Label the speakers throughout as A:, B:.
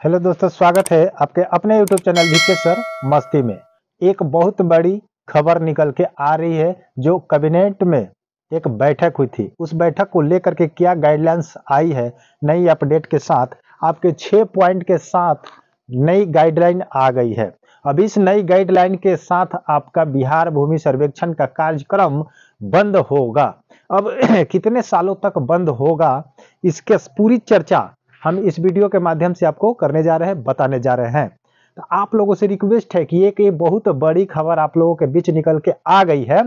A: Hello दोस्तों, स्वागत है आपके अपने यूट्यूब चैनल वीके सर मस्ती में। एक बहुत बड़ी खबर निकल के आ रही है जो कैबिनेट में एक बैठक हुई थी। उस बैठक को लेकर के क्या गाइडलाइंस आई है, नई अपडेट के साथ, आपके छः पॉइंट के साथ नई गाइडलाइन आ गई है। अब इस नई गाइडलाइन के साथ आपका बिहार भूमि सर्वेक्षण का कार्यक्रम बंद होगा। अब कितने सालों तक बंद होगा, इसके पूरी चर्चा हम इस वीडियो के माध्यम से आपको करने जा रहे हैं, बताने जा रहे हैं। तो आप लोगों से रिक्वेस्ट है कि एक ये बहुत बड़ी खबर आप लोगों के बीच निकल के आ गई है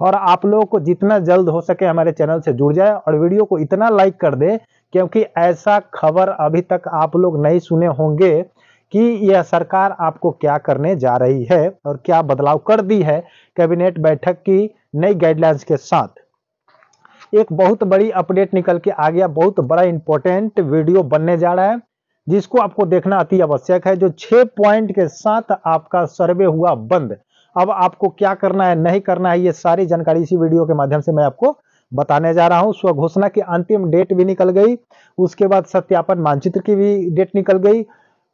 A: और आप लोगों को जितना जल्द हो सके हमारे चैनल से जुड़ जाए और वीडियो को इतना लाइक कर दे, क्योंकि ऐसा खबर अभी तक आप लोग नहीं सुने होंगे कि यह सरकार आपको क्या करने जा रही है और क्या बदलाव कर दी है कैबिनेट बैठक की नई गाइडलाइंस के साथ। एक बहुत बड़ी अपडेट निकल के आ गया। बहुत बड़ा इंपॉर्टेंट वीडियो बनने जा रहा है, जिसको आपको देखना अति आवश्यक है, जो छह पॉइंट के साथ आपका सर्वे हुआ बंद। अब आपको क्या करना है, नहीं करना है, ये सारी जानकारी इसी वीडियो के माध्यम से मैं आपको बताने जा रहा हूँ। स्व घोषणा की अंतिम डेट भी निकल गई, उसके बाद सत्यापन मानचित्र की भी डेट निकल गई,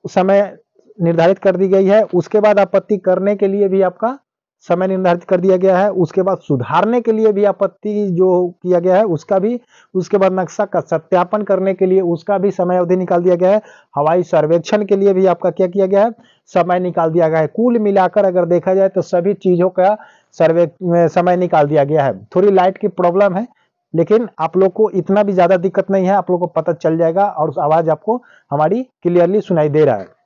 A: समय निर्धारित कर दी गई है। उसके बाद आपत्ति करने के लिए भी आपका समय निर्धारित कर दिया गया है, उसके बाद सुधारने के लिए भी आपत्ति जो किया गया है, उसका भी, उसके बाद नक्शा का सत्यापन करने के लिए उसका भी समय अवधि निकाल दिया गया है। हवाई सर्वेक्षण के लिए भी आपका क्या किया गया है? समय निकाल दिया गया है। कुल मिलाकर अगर देखा जाए तो सभी चीज़ों का सर्वे समय निकाल दिया गया है। थोड़ी लाइट की प्रॉब्लम है, लेकिन आप लोग को इतना भी ज़्यादा दिक्कत नहीं है, आप लोग को पता चल जाएगा और आवाज़ आपको हमारी क्लियरली सुनाई दे रहा है।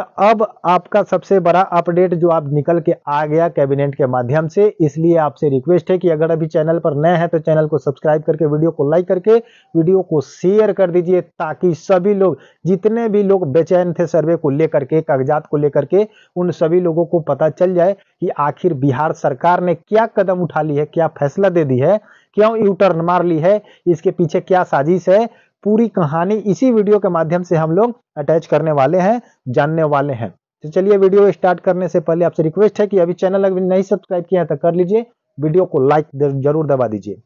A: तो अब आपका सबसे बड़ा अपडेट जो आप निकल के आ गया कैबिनेट के माध्यम से, इसलिए आपसे रिक्वेस्ट है कि अगर अभी चैनल पर नए हैं तो चैनल को सब्सक्राइब करके वीडियो को लाइक करके वीडियो को शेयर कर दीजिए ताकि सभी लोग, जितने भी लोग बेचैन थे सर्वे को लेकर के, कागजात को लेकर के, उन सभी लोगों को पता चल जाए कि आखिर बिहार सरकार ने क्या कदम उठा ली है, क्या फैसला दे दी है, क्यों यू टर्न मार ली है, इसके पीछे क्या साजिश है पूरी कहानी इसी वीडियो के माध्यम से हम लोग अटैच करने वाले हैं, जानने वाले हैं। तो चलिए वीडियो स्टार्ट करने से पहले आपसे रिक्वेस्ट है कि अभी चैनल अगर नहीं सब्सक्राइब किया है तो कर लीजिए, वीडियो को लाइक ज़रूर दबा दीजिए।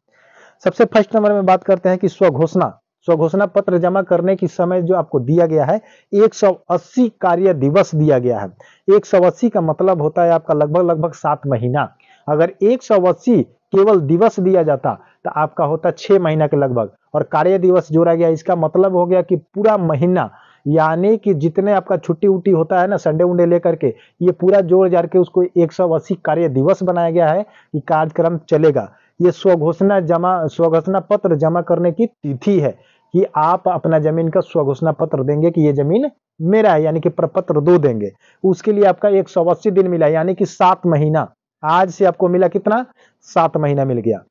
A: सबसे फ़र्स्ट नंबर में बात करते हैं कि स्वघोषणा स्वघोषणा पत्र जमा करने की समय जो आपको दिया गया है 180 कार्य दिवस दिया गया है। 180 का मतलब होता है आपका लगभग लगभग सात महीना। अगर 180 केवल दिवस दिया जाता तो आपका होता छह महीना के लगभग। और कार्य दिवस जोड़ा गया, इसका मतलब हो गया कि पूरा महीना, यानी कि जितने आपका छुट्टी उट्टी होता है ना, संडे उंडे लेकर के, ये पूरा जोड़ जार के उसको 180 कार्य दिवस बनाया गया है कि कार्यक्रम चलेगा। ये स्वघोषणा जमा, स्वघोषणा पत्र जमा करने की तिथि है कि आप अपना ज़मीन का स्वघोषणा पत्र देंगे कि ये ज़मीन मेरा है, यानी कि प्रपत्र दो देंगे। उसके लिए आपका एक सौ अस्सी दिन मिला, यानी कि सात महीना। आज से आपको मिला कितना? सात महीना मिल गया।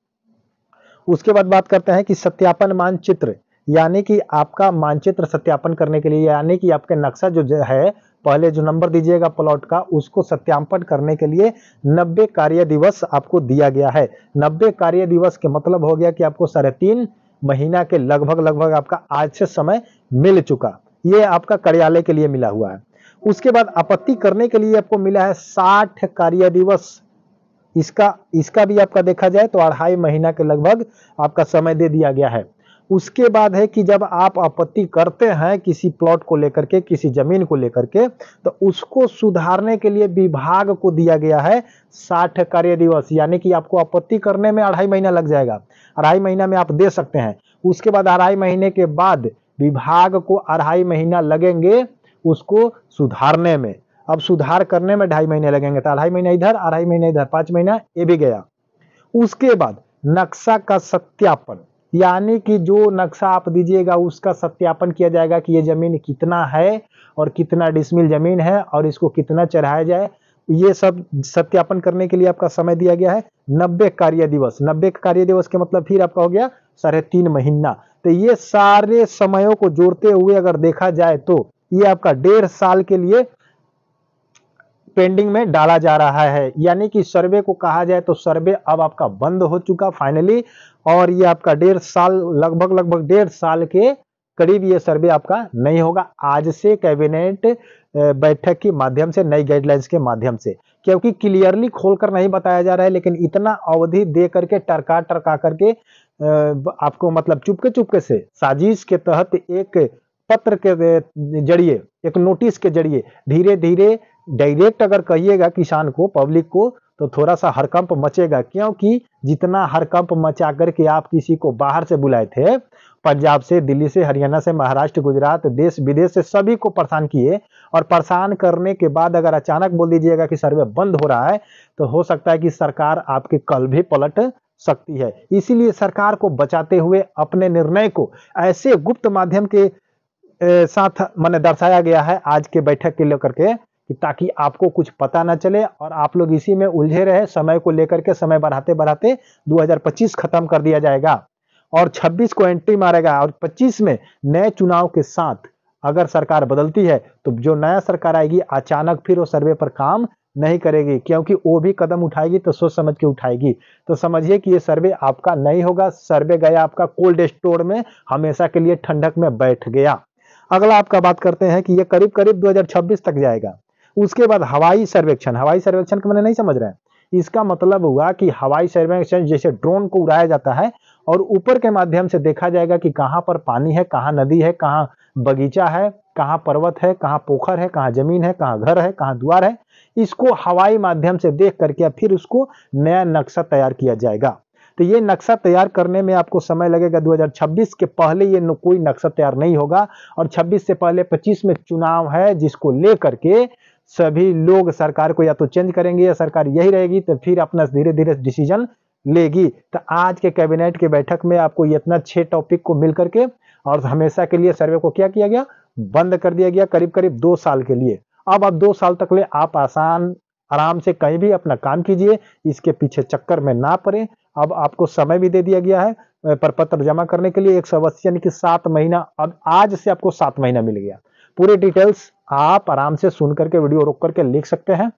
A: उसके बाद बात करते हैं कि सत्यापन मानचित्र, यानी कि आपका मानचित्र सत्यापन करने के लिए, यानी कि आपके नक्शा जो है, पहले जो नंबर दीजिएगा प्लॉट का, उसको सत्यापन करने के लिए 90 कार्य दिवस आपको दिया गया है। 90 कार्य दिवस के मतलब हो गया कि आपको साढ़े तीन महीना के लगभग लगभग आपका आज से समय मिल चुका। ये आपका कार्यालय के लिए मिला हुआ है। उसके बाद आपत्ति करने के लिए आपको मिला है साठ कार्य दिवस। इसका इसका भी आपका देखा जाए तो अढ़ाई महीना के लगभग आपका समय दे दिया गया है। उसके बाद है कि जब आप आपत्ति करते हैं किसी प्लॉट को लेकर के, किसी ज़मीन को लेकर के तो उसको सुधारने के लिए विभाग को दिया गया है साठ कार्य दिवस, यानी कि आपको आपत्ति करने में अढ़ाई महीना लग जाएगा। अढ़ाई महीना में आप दे सकते हैं। उसके बाद अढ़ाई महीने के बाद विभाग को अढ़ाई महीना लगेंगे उसको सुधारने में। अब सुधार करने में ढाई महीने लगेंगे तो अढ़ाई महीना इधर, अढ़ाई महीना इधर, पाँच महीना, ये भी गया। उसके बाद नक्शा का सत्यापन, यानी कि जो नक्शा आप दीजिएगा, उसका सत्यापन किया जाएगा कि ये ज़मीन कितना है और कितना डिसमिल ज़मीन है और इसको कितना चढ़ाया जाए। ये सब सत्यापन करने के लिए आपका समय दिया गया है। नब्बे कार्य दिवस, नब्बे कार्य दिवस के मतलब फिर आपका हो गया साढ़े तीन महीना। तो ये सारे समयों को जोड़ते हुए अगर देखा जाए तो ये आपका डेढ़ साल के लिए पेंडिंग में डाला जा रहा है। यानी कि सर्वे को कहा जाए तो सर्वे अब आपका बंद हो चुका फाइनली और ये आपका डेढ़ साल, लगभग लगभग डेढ़ साल के करीब ये सर्वे आपका नहीं होगा। आज से कैबिनेट बैठक के माध्यम से, नई गाइडलाइंस के माध्यम से। क्योंकि क्लियरली खोलकर नहीं बताया जा रहा है, लेकिन इतना अवधि दे करके, टरका टरका करके आपको मतलब चुपके चुपके से साजिश के तहत एक पत्र के ज़रिए, एक नोटिस के ज़रिए धीरे धीरे डायरेक्ट अगर कहिएगा किसान को पब्लिक को तो थोड़ा सा हरकंप मचेगा। क्योंकि जितना हरकंप मचा करके आप किसी को बाहर से बुलाए थे, पंजाब से, दिल्ली से, हरियाणा से, महाराष्ट्र, गुजरात, देश विदेश से सभी को परेशान किए और परेशान करने के बाद अगर अचानक बोल दीजिएगा कि सर्वे बंद हो रहा है तो हो सकता है कि सरकार आपके कल भी पलट सकती है। इसीलिए सरकार को बचाते हुए अपने निर्णय को ऐसे गुप्त माध्यम के साथ मैंने दर्शाया गया है आज के बैठक के लेकर के। कि ताकि आपको कुछ पता ना चले और आप लोग इसी में उलझे रहे, समय को लेकर के समय बढ़ाते बढ़ाते 2025 खत्म कर दिया जाएगा और 26 को एंट्री मारेगा और 25 में नए चुनाव के साथ अगर सरकार बदलती है तो जो नया सरकार आएगी, अचानक फिर वो सर्वे पर काम नहीं करेगी क्योंकि वो भी कदम उठाएगी तो सोच समझ के उठाएगी। तो समझिए कि ये सर्वे आपका नहीं होगा, सर्वे गया आपका कोल्ड स्टोर में, हमेशा के लिए ठंडक में बैठ गया। अगला आपका बात करते हैं कि ये करीब करीब 2026 तक जाएगा। उसके बाद हवाई सर्वेक्षण। हवाई सर्वेक्षण को मैंने नहीं समझ रहे हैं। इसका मतलब हुआ कि हवाई सर्वेक्षण जैसे ड्रोन को उड़ाया जाता है और ऊपर के माध्यम से देखा जाएगा कि कहाँ पर पानी है, कहाँ नदी है, कहाँ बगीचा है, कहाँ पर्वत है, कहाँ पोखर है, कहाँ ज़मीन है, कहाँ घर है, कहाँ द्वार है। इसको हवाई माध्यम से देख करके फिर उसको नया नक्शा तैयार किया जाएगा। तो ये नक्शा तैयार करने में आपको समय लगेगा 2026 के पहले ये कोई नक्शा तैयार नहीं होगा। और 26 से पहले 25 में चुनाव है जिसको लेकर के सभी लोग सरकार को या तो चेंज करेंगे या सरकार यही रहेगी तो फिर अपना धीरे धीरे डिसीज़न लेगी। तो आज के कैबिनेट के बैठक में आपको इतना छह टॉपिक को मिल करके और हमेशा के लिए सर्वे को क्या किया गया? बंद कर दिया गया करीब करीब दो साल के लिए। अब अब दो साल तक ले आप आसान, आराम से कहीं भी अपना काम कीजिए, इसके पीछे चक्कर में ना पड़े। अब आपको समय भी दे दिया गया है पर पत्र जमा करने के लिए एक सौ अस्सी यानी कि सात महीना, अब आज से आपको सात महीना मिल गया। पूरे डिटेल्स आप आराम से सुन करके वीडियो रोक करके लिख सकते हैं।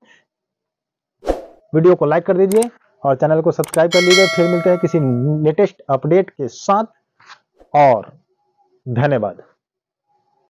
A: वीडियो को लाइक कर दीजिए और चैनल को सब्सक्राइब कर लीजिए। फिर मिलते हैं किसी लेटेस्ट अपडेट के साथ। और धन्यवाद।